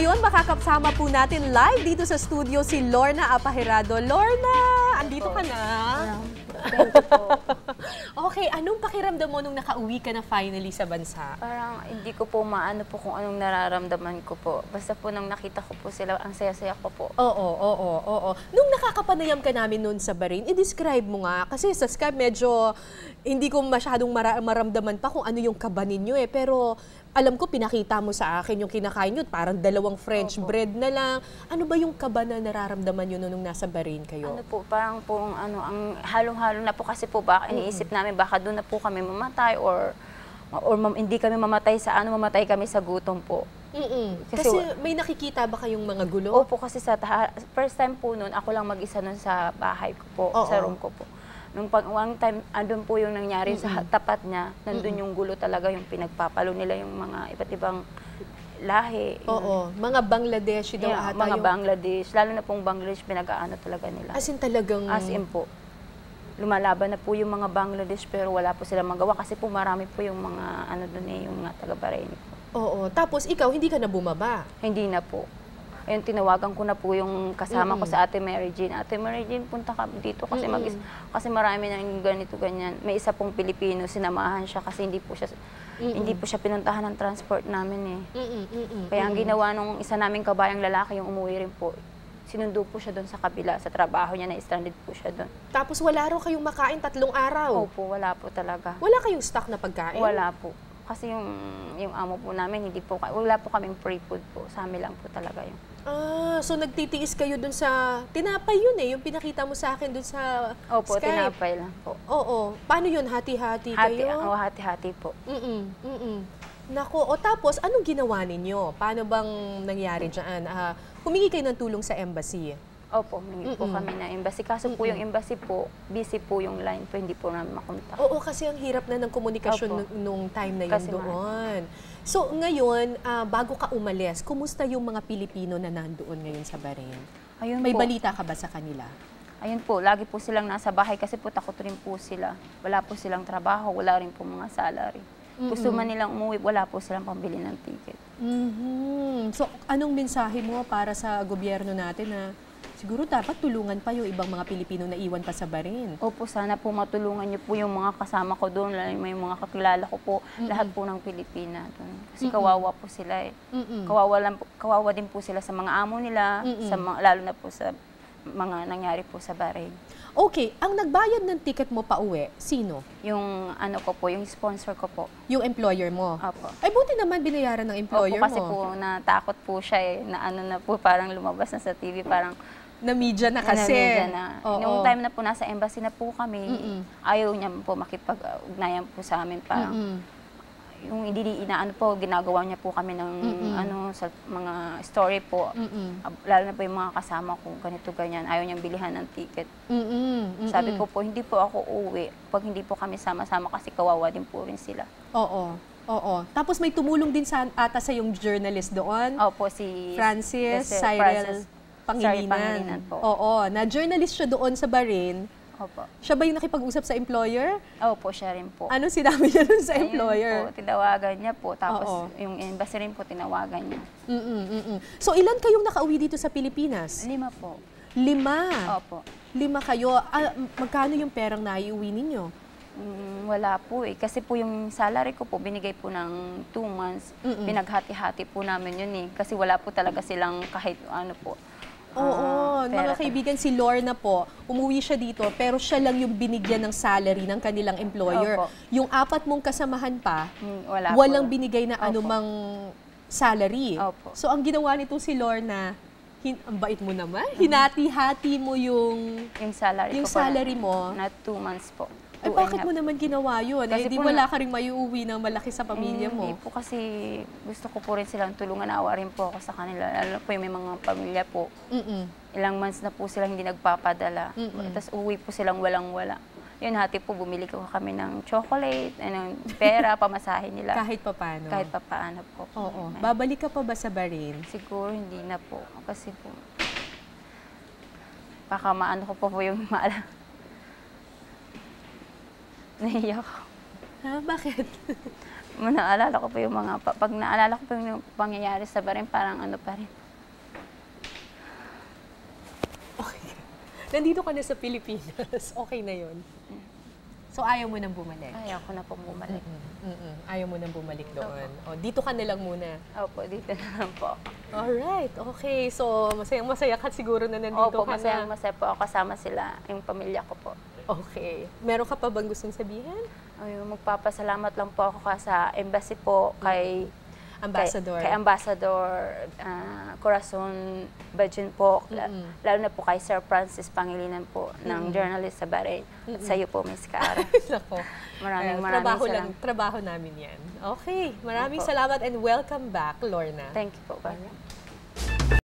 ngayon, makakasama po natin live dito sa studio si Lorna Apahirado. Lorna, andito ka na. Thank you po. Okay, anong pakiramdam mo nung nakauwi ka na finally sa bansa? Parang hindi ko po maano po kung anong nararamdaman ko po. Basta po nang nakita ko po sila, ang saya-saya ko po. Oo, oo, oo. Nung nakakapanayam ka namin noon sa Bahrain, i-describe mo nga. Kasi sa Skype medyo hindi ko masyadong mara- maramdaman pa kung ano yung kaba ninyo eh. Pero alam ko, pinakita mo sa akin yung kinakain nyo. Parang dalawang French Opo. bread na lang. Ano ba yung kaba na nararamdaman nyo nung nasa Bahrain kayo? Ano po, parang po ano, ang halong-halo na po kasi po baka iniisip namin baka doon na po kami mamatay or or mam- hindi kami mamatay sa ano, mamatay kami sa gutom po. Mm-mm. Kasi Kasi, wa- may nakikita ba kayong mga gulo? Opo, kasi sa first time po noon, ako lang mag-isa noon sa bahay ko po, Oo. sa room ko po. Nung pag one time, andun po yung nangyari sa tapat niya, nandun yung gulo talaga, yung pinagpapalo nila yung mga iba't ibang lahi. Oo, mga Bangladeshi daw Yeah, ata mga yung... Bangladesh, lalo na pong Bangladesh, pinag-aano talaga nila. As in talagang... As in po, lumalaban na po yung mga Bangladesh pero wala po silang magawa kasi po marami po yung mga ano doon eh, yung mga taga Bahrain po. Oo, tapos ikaw, hindi ka na bumaba. Hindi na po. Ayun, tinawagan ko na po yung kasama ko sa Ate Mary Jean. Ate Mary Jean, punta ka dito kasi mag kasi marami na yung ganito ganyan. May isa pong Pilipino, sinamahan siya kasi hindi po siya hindi po siya pinuntahan ng transport namin eh. Mm-mm, mm-mm. Kaya ang ginawa nung isa naming kabayang lalaki yung umuwi rin po, sinundo po siya doon sa kabila, sa trabaho niya na stranded po siya doon. Tapos wala raw kayong makain tatlong araw. Opo, wala po talaga. Wala kayong stock na pagkain? Wala po. Kasi yung, yung amo po namin, hindi po, wala po kaming free food po. Sa amin lang po talaga yung. Ah, so nagtitiis kayo dun sa... Tinapay yun eh, yung pinakita mo sa akin dun sa Opo, Skype. tinapay lang po. Oo. Paano yun? Hati-hati Hati, kayo? oh, hati-hati po. Mm-mm, mm-mm. Nako, o tapos, anong ginawa ninyo? Paano bang nangyari dyan? Ah, humingi kayo ng tulong sa embassy. Opo, humingi po Mm-mm. kami na embassy. Kaso po yung embassy po, busy po yung line po, hindi po namin makontak. Oo, kasi ang hirap na ng komunikasyon Opo. nung, time na yun Kasi doon. So, ngayon, ah, bago ka umalis, kumusta yung mga Pilipino na nandoon ngayon sa Bahrain? Ayun May po. balita ka ba sa kanila? Ayun po, lagi po silang nasa bahay kasi po takot rin po sila. Wala po silang trabaho, wala rin po mga salary. Gusto man nilang umuwi, wala po silang pambili ng ticket. Mhm. So, anong mensahe mo para sa gobyerno natin na siguro dapat tulungan pa yung ibang mga Pilipino na iwan pa sa Bahrain? Opo, sana po matulungan niyo po yung mga kasama ko doon, lalo may mga kakilala ko po, lahat po ng Pilipina doon. Kasi kawawa po sila eh. Mm-mm. Kawawa, lang, kawawa din po sila sa mga amo nila, sa mga, lalo na po sa mga nangyari po sa Bahrain. Okay, ang nagbayad ng ticket mo pa uwi, sino? Yung ano ko po, yung sponsor ko po. Yung employer mo? Opo. Ay, buti naman binayaran ng employer Opo, kasi mo. po natakot po siya eh, na ano na po, parang lumabas na sa TV, parang Na media na kasi. Kasi, na. Oo. Nung time na po nasa embassy na po kami, Mm-mm. ayaw niya po makipag-ugnayan po sa amin. Parang Mm-mm. Yung hindi inaano po, ginagawa niya po kami ng ano sa mga story po. Mm-mm. Lalo na po yung mga kasama ko, ganito ganyan. Ayaw niyang bilihan ng ticket. Mm-mm. Mm-mm. Sabi ko po, hindi po ako uwi pag hindi po kami sama-sama kasi kawawa din po rin sila. Oo. Oo. Tapos may tumulong din sa ata sa yung journalist doon. Opo, si Francis Cyril Francis Pangilinan. Pangilinan po. Oo. Na journalist siya doon sa Bahrain. Opo. Siya ba yung nakipag-usap sa employer? Opo, siya rin po. Ano sinabi niya doon sa Ayun employer? Po, tinawagan niya po. Tapos Oo. yung embassy rin po, tinawagan niya. Mm-mm, mm-mm. So ilan kayong nakauwi dito sa Pilipinas? Lima po. Lima. Opo. Lima kayo. Ah, magkano yung perang naiuwi ninyo? Mm, wala po eh. Kasi po yung salary ko po, binigay po ng two months. Mm-mm. Pinaghati-hati po namin yun eh. Kasi wala po talaga silang kahit ano po. Oo, ah, mga kaibigan, si Lorna po, umuwi siya dito, pero siya lang yung binigyan ng salary ng kanilang employer. Opo. Yung apat mong kasamahan pa, Mm, Wala walang po. binigay na Opo. anumang salary. Opo. So, ang ginawa nito si Lorna, hin- ang bait mo naman, hinati-hati mo yung, Yung salary yung ko po salary mo. Na two months po. And bakit mo naman ginawa yun? Eh, Kasi di po wala ka rin maiuwi ng malaki sa pamilya mo. Hindi po kasi gusto ko po rin silang tulungan. Awa rin po ako sa kanila. Lalo na po yung may mga pamilya po. Mm-mm. Ilang months na po silang hindi nagpapadala. Mm-mm. Tapos uwi po silang walang-wala. Yun, hati po, bumili ko kami ng chocolate, ano, pera, pamasahe nila. Kahit pa paano. Kahit pa paano po. Oo. May- Babalik ka pa ba sa Bahrain? Siguro hindi na po. Kasi po, baka maano ko po po yung maala. Naiyak ako. Ha? Bakit? naalala ko po yung mga, pa- pag naalala ko po yung pangyayari sa Bahrain, parang ano pa rin. Okay. Nandito ka na sa Pilipinas. Okay na yon. So, ayaw mo nang bumalik? Ayaw ko na pong bumalik. Mm-mm. Ayaw mo nang bumalik doon. O, dito ka na lang muna. Opo, dito na lang po. Alright, okay. So, masayang masaya ka siguro na nandito Opo, ka masaya, na. masaya po ako kasama sila, yung pamilya ko po. Okay. Meron ka pa bang gustong sabihin? Ayun, magpapasalamat lang po ako ka sa embassy po kay Ambassador. Kay, kay Ambassador ah, Corazon Bajin po, Mm-mm. lalo na po kay Sir Francis Pangilinan po ng journalist sa Bahrain. At sa iyo po, Miss Cara. Nako. Maraming Eh, maraming trabaho salamat. lang, trabaho namin yan. Okay. Maraming Opo. salamat and welcome back, Lorna. Thank you po. Bye.